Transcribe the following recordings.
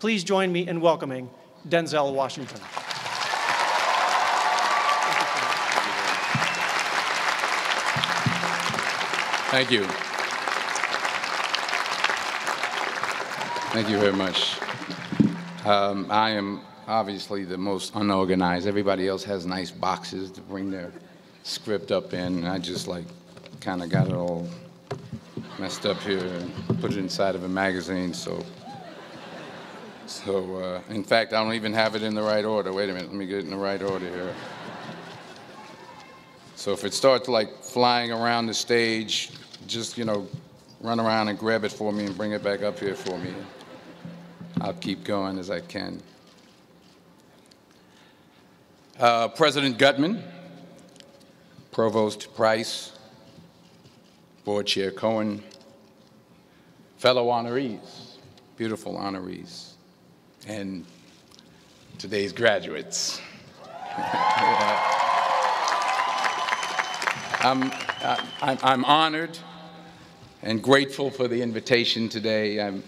Please join me in welcoming Denzel Washington. Thank you. Thank you very much. Um, I am obviously the most unorganized. Everybody else has nice boxes to bring their script up in. I just like kind of got it all messed up here and put it inside of a magazine. So, so uh, in fact, I don't even have it in the right order. Wait a minute, let me get it in the right order here. So if it starts like flying around the stage, just, you know, run around and grab it for me and bring it back up here for me. I'll keep going as I can. Uh, President Gutmann, Provost Price, Board Chair Cohen, fellow honorees, beautiful honorees, and today's graduates. I'm, I'm, I'm, honored and grateful for the invitation today. I'm,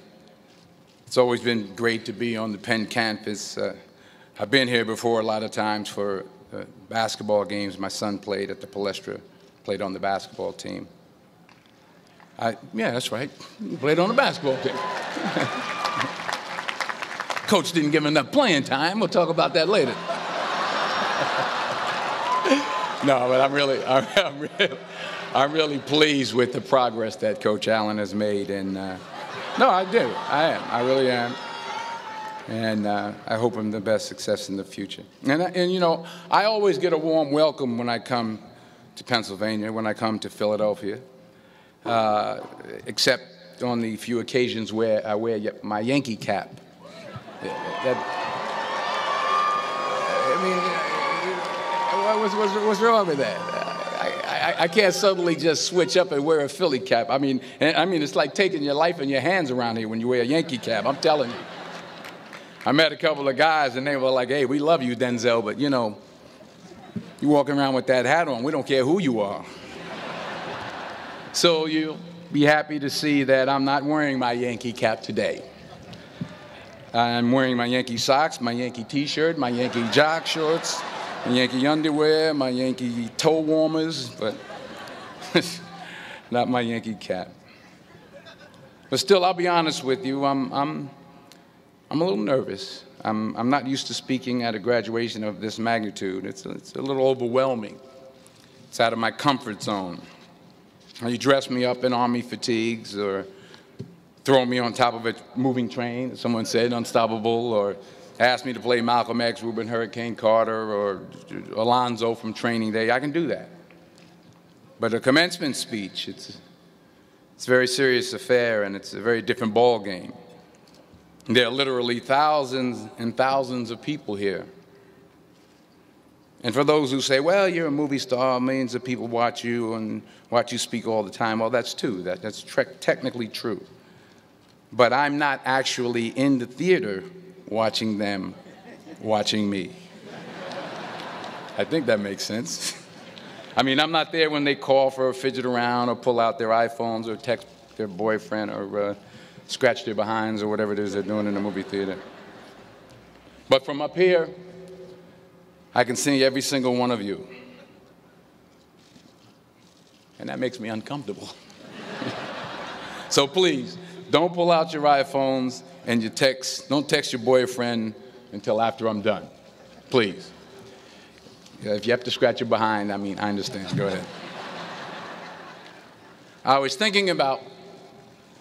it's always been great to be on the Penn campus. Uh, I've been here before a lot of times for uh, basketball games. My son played at the Palestra, played on the basketball team. I, yeah, that's right. Played on the basketball team. Coach didn't give him enough playing time. We'll talk about that later. no, but I'm really, I'm, I'm, really, I'm really pleased with the progress that Coach Allen has made. And uh, no, I do. I am. I really am. And uh, I hope him the best success in the future. And, and, you know, I always get a warm welcome when I come to Pennsylvania, when I come to Philadelphia, uh, except on the few occasions where I wear my Yankee cap. That, I mean, uh, uh, what's, what's, what's wrong with that? I, I, I, can't suddenly just switch up and wear a Philly cap. I mean, I mean, it's like taking your life in your hands around here when you wear a Yankee cap. I'm telling you. I met a couple of guys and they were like, "Hey, we love you, Denzel, but you know, you walking around with that hat on. We don't care who you are." so you'll be happy to see that I'm not wearing my Yankee cap today. I'm wearing my Yankee socks, my Yankee T-shirt, my Yankee jock shorts my Yankee underwear, my Yankee toe warmers, but not my Yankee cap. But still, I'll be honest with you, I'm, I'm, I'm a little nervous. I'm, I'm not used to speaking at a graduation of this magnitude. It's a, it's a little overwhelming. It's out of my comfort zone. You dress me up in army fatigues or throw me on top of a moving train, someone said, unstoppable, or asked me to play Malcolm X, Rubin Hurricane Carter, or Alonzo from Training Day, I can do that. But a commencement speech, it's, it's a very serious affair and it's a very different ball game. There are literally thousands and thousands of people here. And for those who say, well, you're a movie star, millions of people watch you and watch you speak all the time, well, that's true. That, that's technically true. But I'm not actually in the theater watching them watching me. I think that makes sense. I mean, I'm not there when they call for a fidget around or pull out their iPhones or text their boyfriend or uh, scratch their behinds or whatever it is they're doing in the movie theater. But from up here, I can see every single one of you. And that makes me uncomfortable. so please, don't pull out your iPhones and your texts. don't text your boyfriend until after I'm done. Please. If you have to scratch your behind, I mean, I understand. Go ahead. I was thinking about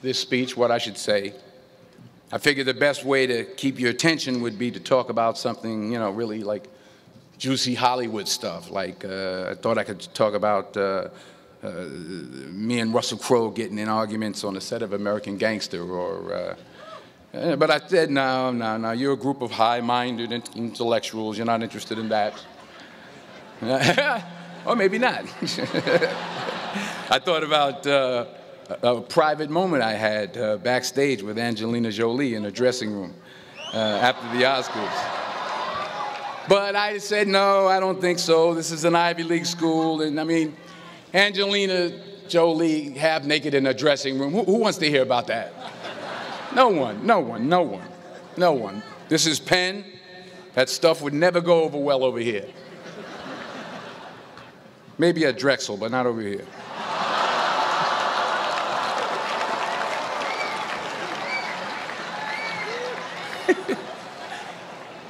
this speech, what I should say. I figured the best way to keep your attention would be to talk about something, you know, really like juicy Hollywood stuff. Like, uh, I thought I could talk about uh, me and Russell Crowe getting in arguments on the set of American Gangster or uh, uh, but I said, no, no, no, you're a group of high-minded intellectuals. You're not interested in that. or maybe not. I thought about uh, a private moment I had uh, backstage with Angelina Jolie in a dressing room uh, after the Oscars. But I said, no, I don't think so. This is an Ivy League school. And I mean, Angelina Jolie half naked in a dressing room. Who, who wants to hear about that? No one, no one, no one. No one. This is Penn. That stuff would never go over well over here. Maybe at Drexel, but not over here.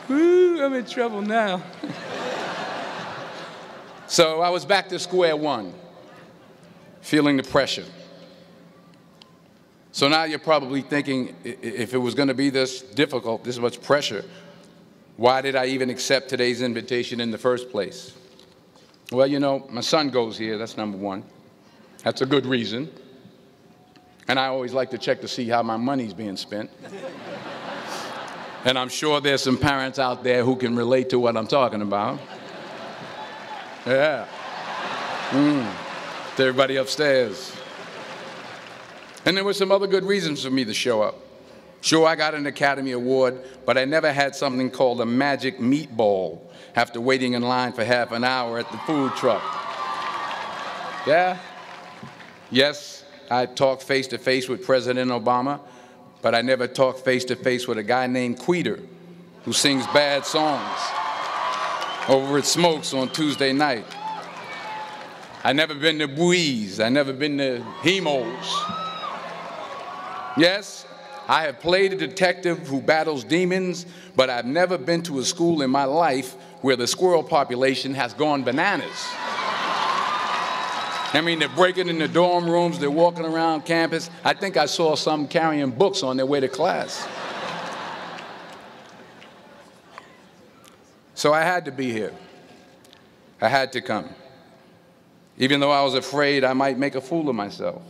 Woo, I'm in trouble now. so I was back to square one, feeling the pressure. So now you're probably thinking, if it was going to be this difficult, this much pressure, why did I even accept today's invitation in the first place? Well, you know, my son goes here, that's number one. That's a good reason. And I always like to check to see how my money's being spent. and I'm sure there's some parents out there who can relate to what I'm talking about. Yeah. Mm. To everybody upstairs. And there were some other good reasons for me to show up. Sure, I got an Academy Award, but I never had something called a magic meatball after waiting in line for half an hour at the food truck. Yeah? Yes, I talked face to face with President Obama, but I never talked face to face with a guy named Queter who sings bad songs over at Smokes on Tuesday night. I never been to Bui's. I never been to Hemos. Yes, I have played a detective who battles demons, but I've never been to a school in my life where the squirrel population has gone bananas. I mean, they're breaking in the dorm rooms, they're walking around campus. I think I saw some carrying books on their way to class. so I had to be here. I had to come. Even though I was afraid I might make a fool of myself.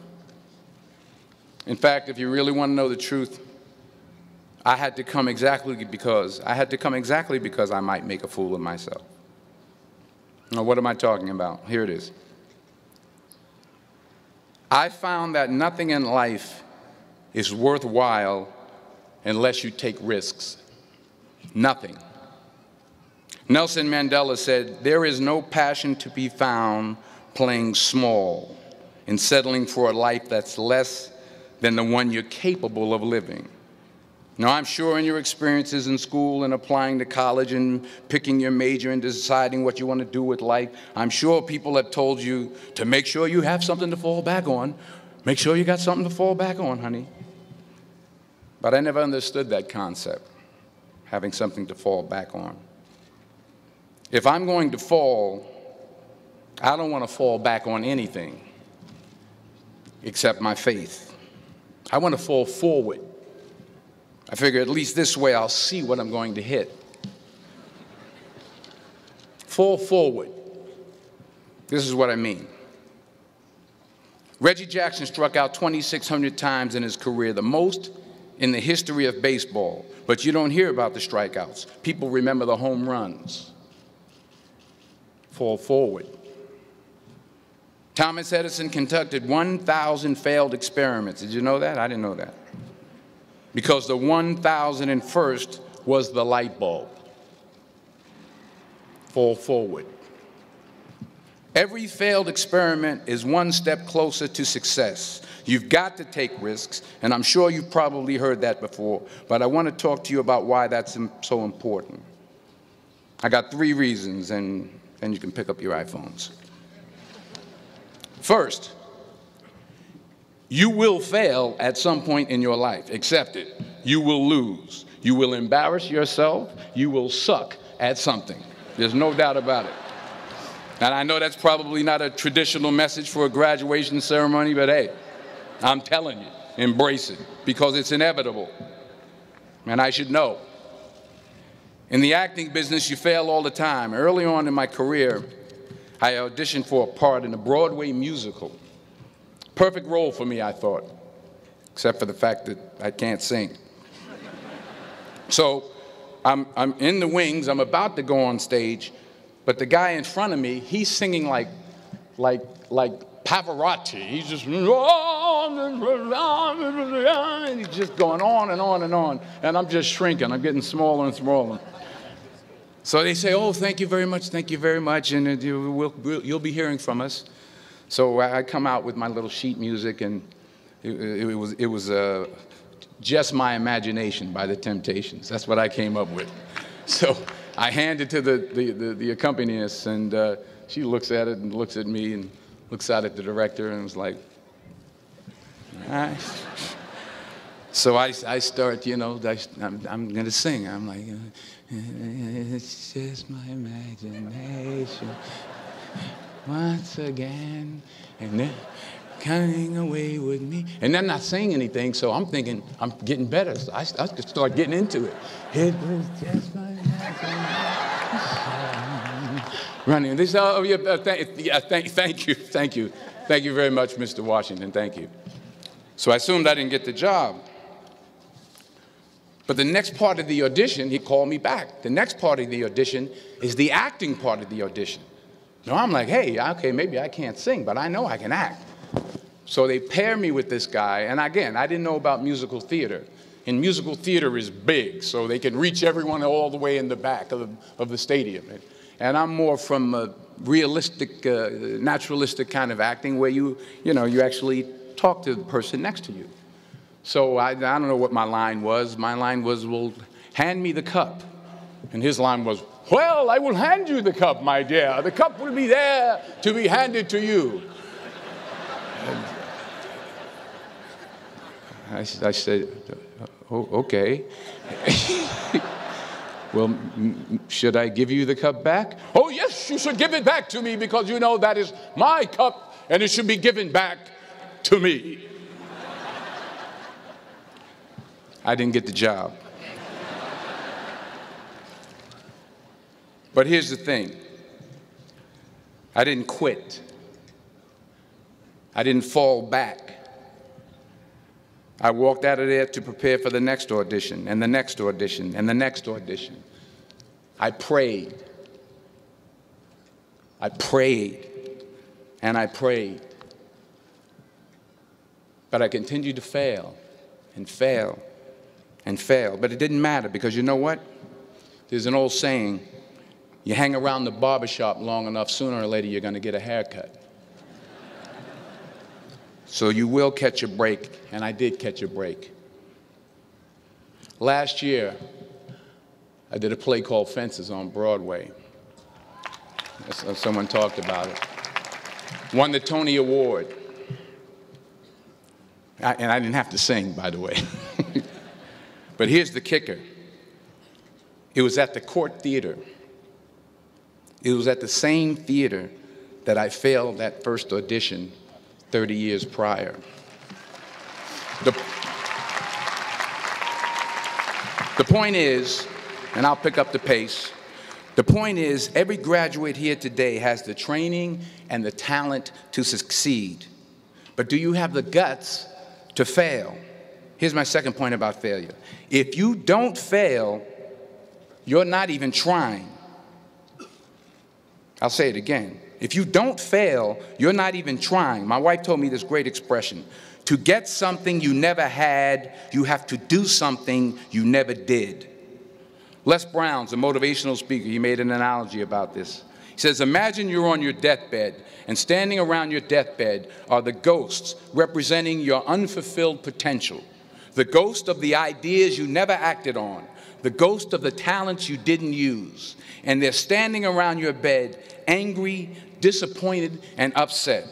In fact, if you really want to know the truth, I had to come exactly because I had to come exactly because I might make a fool of myself. Now, what am I talking about? Here it is. I found that nothing in life is worthwhile unless you take risks. Nothing. Nelson Mandela said, There is no passion to be found playing small and settling for a life that's less than the one you're capable of living. Now, I'm sure in your experiences in school and applying to college and picking your major and deciding what you want to do with life, I'm sure people have told you to make sure you have something to fall back on. Make sure you got something to fall back on, honey. But I never understood that concept, having something to fall back on. If I'm going to fall, I don't want to fall back on anything except my faith. I want to fall forward. I figure at least this way I'll see what I'm going to hit. Fall forward. This is what I mean. Reggie Jackson struck out 2,600 times in his career, the most in the history of baseball. But you don't hear about the strikeouts. People remember the home runs. Fall forward. Thomas Edison conducted 1,000 failed experiments. Did you know that? I didn't know that. Because the 1,001st was the light bulb. Fall forward. Every failed experiment is one step closer to success. You've got to take risks, and I'm sure you've probably heard that before, but I want to talk to you about why that's so important. I got three reasons, and then you can pick up your iPhones. First, you will fail at some point in your life. Accept it. You will lose. You will embarrass yourself. You will suck at something. There's no doubt about it. And I know that's probably not a traditional message for a graduation ceremony, but hey, I'm telling you, embrace it because it's inevitable. And I should know. In the acting business, you fail all the time. Early on in my career, I auditioned for a part in a Broadway musical. Perfect role for me, I thought, except for the fact that I can't sing. So I'm, I'm in the wings, I'm about to go on stage, but the guy in front of me, he's singing like, like, like Pavarotti. He's just, and he's just going on and on and on. And I'm just shrinking, I'm getting smaller and smaller. So they say, oh, thank you very much, thank you very much, and you will, you'll be hearing from us. So I come out with my little sheet music, and it, it was, it was uh, Just My Imagination by the Temptations. That's what I came up with. So I hand it to the, the, the, the accompanist, and uh, she looks at it and looks at me and looks out at the director and was like, right. So I, I start, you know, I, am I'm going to sing. I'm like, it's just my imagination once again. And then coming away with me. And they're not saying anything, so I'm thinking I'm getting better. So I, I start getting into it. It was just my Running. They say, oh, yeah, uh, th- yeah thank, thank you, thank you. Thank you very much, Mr. Washington. Thank you. So I assumed I didn't get the job. But the next part of the audition, he called me back. The next part of the audition is the acting part of the audition. So I'm like, hey, okay, maybe I can't sing, but I know I can act. So they pair me with this guy, and again, I didn't know about musical theater. And musical theater is big, so they can reach everyone all the way in the back of the, of the stadium. And I'm more from a realistic, uh, naturalistic kind of acting where you, you know, you actually talk to the person next to you. So I, I don't know what my line was. My line was, well, hand me the cup. And his line was, well, I will hand you the cup, my dear. The cup will be there to be handed to you. I, I, said, oh, okay. well, should I give you the cup back? Oh, yes, you should give it back to me because you know that is my cup and it should be given back to me. I didn't get the job. But here's the thing I didn't quit, I didn't fall back. I walked out of there to prepare for the next audition, and the next audition, and the next audition. I prayed. I prayed, and I prayed. But I continued to fail and fail and fail. But it didn't matter because you know what? There's an old saying you hang around the barbershop long enough, sooner or later you're going to get a haircut. So you will catch a break, and I did catch a break. Last year, I did a play called Fences on Broadway. Someone talked about it. Won the Tony Award. I, and I didn't have to sing, by the way. But here's the kicker it was at the Cort Theater. It was at the same theater that I failed that first audition 30 years prior. The, the point is, and I'll pick up the pace, the point is every graduate here today has the training and the talent to succeed. But do you have the guts to fail? Here's my second point about failure. If you don't fail, you're not even trying. I'll say it again. If you don't fail, you're not even trying. My wife told me this great expression to get something you never had, you have to do something you never did. Les Brown's a motivational speaker. He made an analogy about this. He says, Imagine you're on your deathbed, and standing around your deathbed are the ghosts representing your unfulfilled potential the ghost of the ideas you never acted on, the ghost of the talents you didn't use. And they're standing around your bed, angry, disappointed, and upset.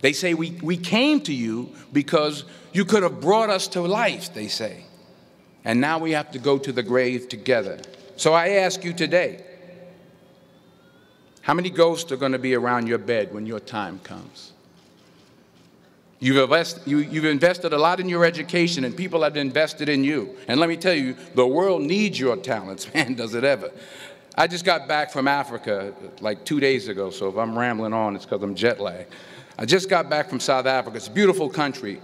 They say, we, we came to you because you could have brought us to life, they say. And now we have to go to the grave together. So I ask you today how many ghosts are going to be around your bed when your time comes? You've, invest, you, you've invested a lot in your education, and people have invested in you. And let me tell you, the world needs your talents. Man, does it ever. I just got back from Africa like two days ago, so if I'm rambling on, it's because I'm jet lagged. I just got back from South Africa. It's a beautiful country,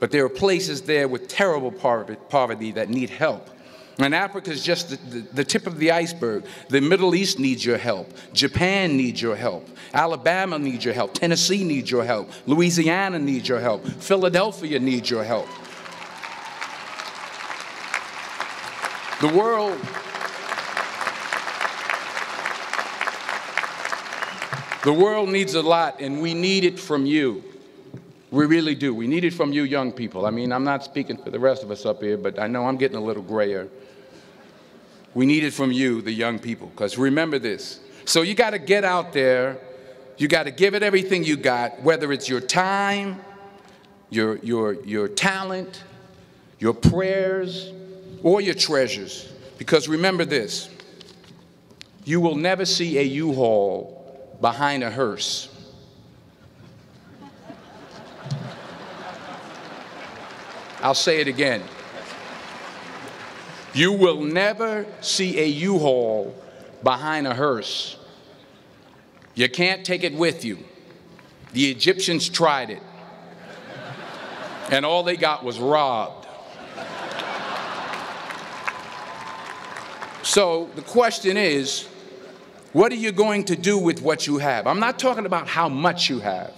but there are places there with terrible poverty that need help. And Africa is just the, the, the, tip of the iceberg. The Middle East needs your help. Japan needs your help. Alabama needs your help. Tennessee needs your help. Louisiana needs your help. Philadelphia needs your help. The world The world needs a lot, and we need it from you. We really do. We need it from you young people. I mean, I'm not speaking for the rest of us up here, but I know I'm getting a little grayer. We need it from you, the young people, because remember this. So you got to get out there. You got to give it everything you got, whether it's your time, your, your, your talent, your prayers, or your treasures. Because remember this you will never see a U Haul behind a hearse. I'll say it again. You will never see a U Haul behind a hearse. You can't take it with you. The Egyptians tried it, and all they got was robbed. So the question is what are you going to do with what you have? I'm not talking about how much you have.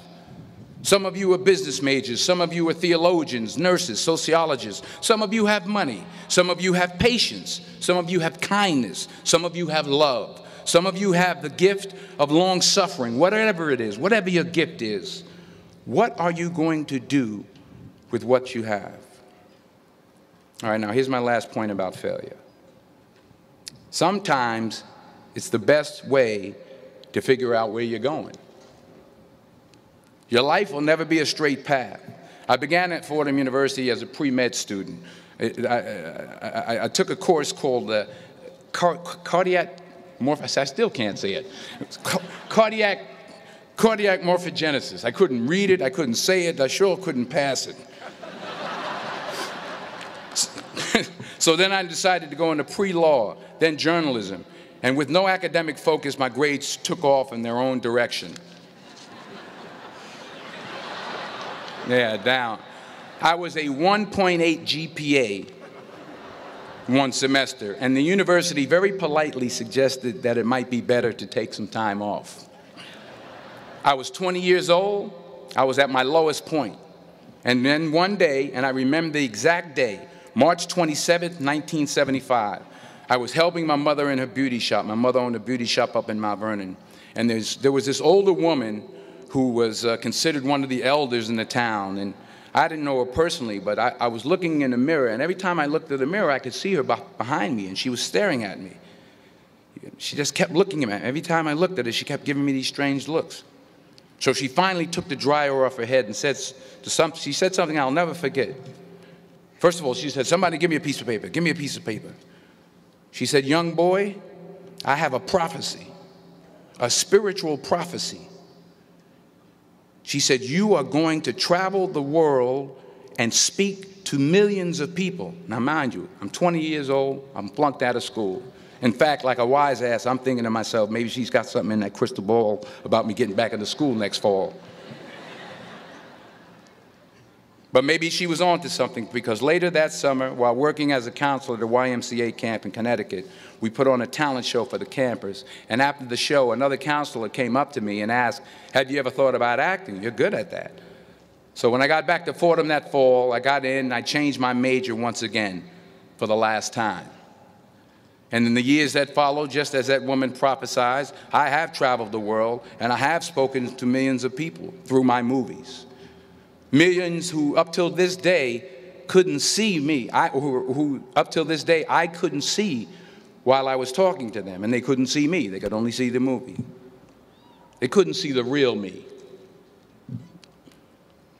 Some of you are business majors. Some of you are theologians, nurses, sociologists. Some of you have money. Some of you have patience. Some of you have kindness. Some of you have love. Some of you have the gift of long suffering, whatever it is, whatever your gift is. What are you going to do with what you have? All right, now here's my last point about failure. Sometimes it's the best way to figure out where you're going. Your life will never be a straight path. I began at Fordham University as a pre-med student. I, I, I, took a course called uh, car, cardiac morph. I still can't say it. cardiac cardiac morphogenesis. I couldn't read it. I couldn't say it. I sure couldn't pass it. so then I decided to go into pre-law, then journalism. And with no academic focus, my grades took off in their own direction. Yeah, down. I was a 1.8 GPA one semester, and the university very politely suggested that it might be better to take some time off. I was 20 years old, I was at my lowest point. And then one day, and I remember the exact day, March 27, 1975, I was helping my mother in her beauty shop. My mother owned a beauty shop up in Mount Vernon. And there was this older woman who was uh, considered one of the elders in the town. And I didn't know her personally, but I, I, was looking in the mirror, and every time I looked at the mirror, I could see her behind me, and she was staring at me. She just kept looking at me. Every time I looked at her, she kept giving me these strange looks. So she finally took the dryer off her head and said, to some, she said something I'll never forget. First of all, she said, Somebody give me a piece of paper. Give me a piece of paper. She said, Young boy, I have a prophecy, a spiritual prophecy she said, You are going to travel the world and speak to millions of people. Now, mind you, I'm 20 years old, I'm flunked out of school. In fact, like a wise ass, I'm thinking to myself, maybe she's got something in that crystal ball about me getting back into school next fall. But maybe she was onto something because later that summer, while working as a counselor at a YMCA camp in Connecticut, we put on a talent show for the campers. And after the show, another counselor came up to me and asked, Have you ever thought about acting? You're good at that. So when I got back to Fordham that fall, I got in and I changed my major once again for the last time. And in the years that followed, just as that woman prophesied, I have traveled the world and I have spoken to millions of people through my movies. Millions who, up till this day, couldn't see me, I, who, who, up till this day, I couldn't see while I was talking to them, and they couldn't see me. They could only see the movie. They couldn't see the real me.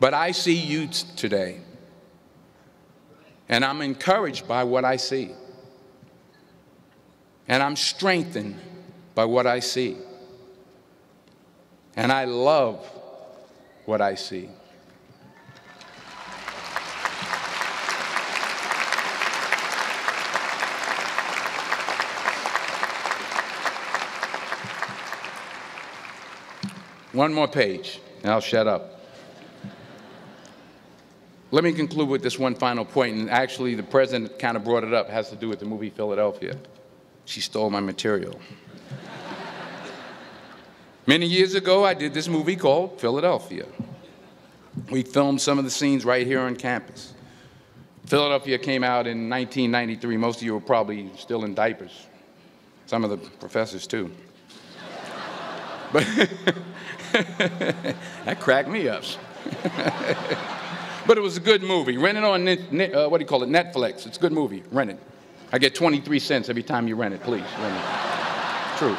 But I see you today, and I'm encouraged by what I see. And I'm strengthened by what I see. And I love what I see. One more page, and I'll shut up. Let me conclude with this one final point, and actually the president kind of brought it up. It has to do with the movie Philadelphia. She stole my material. Many years ago, I did this movie called Philadelphia. We filmed some of the scenes right here on campus. Philadelphia came out in 1993. Most of you were probably still in diapers. Some of the professors, too. But that cracked me up. but it was a good movie. Rent it on, uh, what do you call it, Netflix. It's a good movie. Rent it. I get 23 cents every time you rent it, please. Rent it. True.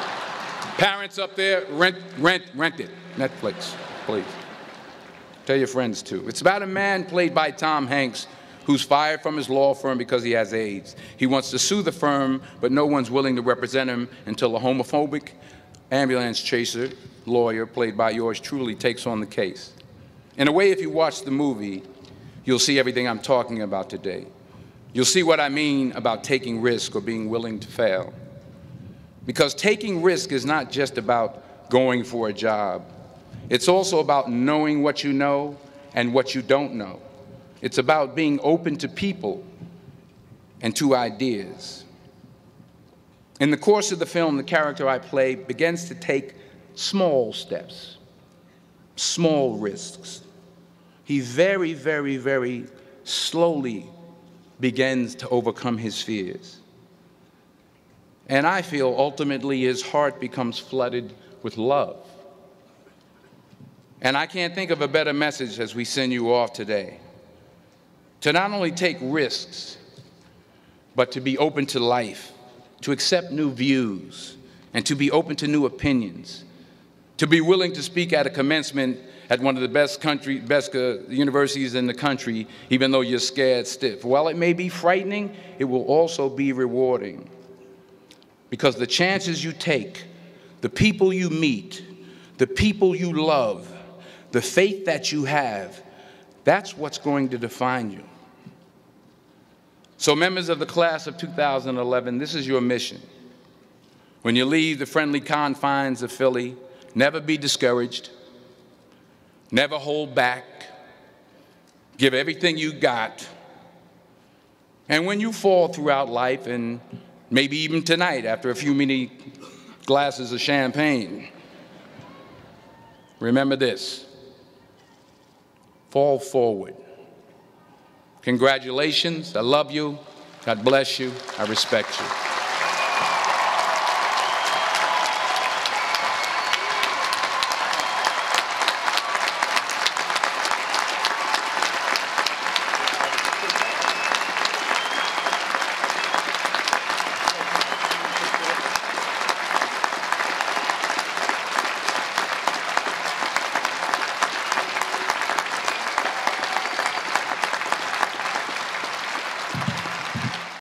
Parents up there, rent, rent, rent it. Netflix, please. Tell your friends too. It's about a man played by Tom Hanks who's fired from his law firm because he has AIDS. He wants to sue the firm, but no one's willing to represent him until a homophobic ambulance chaser lawyer, played by yours truly, takes on the case. In a way, if you watch the movie, you'll see everything I'm talking about today. You'll see what I mean about taking risk or being willing to fail. Because taking risk is not just about going for a job. It's also about knowing what you know and what you don't know. It's about being open to people and to ideas. In the course of the film, the character I play begins to take small steps, small risks. He very, very, very slowly begins to overcome his fears. And I feel ultimately his heart becomes flooded with love. And I can't think of a better message as we send you off today to not only take risks, but to be open to life, to accept new views, and to be open to new opinions, to be willing to speak at a commencement at one of the best country, best uh, universities in the country, even though you're scared stiff. While it may be frightening, it will also be rewarding. Because the chances you take, the people you meet, the people you love, the faith that you have, that's what's going to define you. So, members of the class of 2011, this is your mission. When you leave the friendly confines of Philly, never be discouraged, never hold back, give everything you got. And when you fall throughout life, and maybe even tonight after a few many glasses of champagne, remember this fall forward. Congratulations. I love you. God bless you. I respect you.